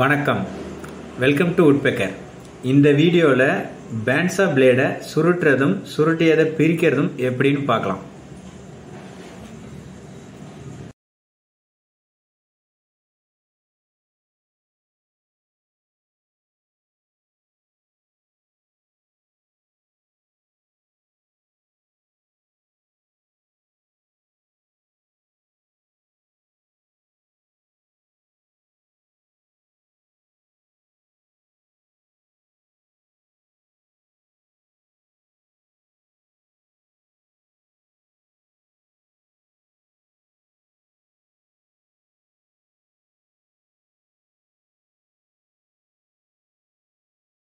வணக்கம். Welcome to woodpecker இந்த வீடியோவில் பேன்சா பிளேடை சுருட்டுறதும் சுருட்டியதை பிரிக்கிறதும் எப்படின்னு பார்க்கலாம்.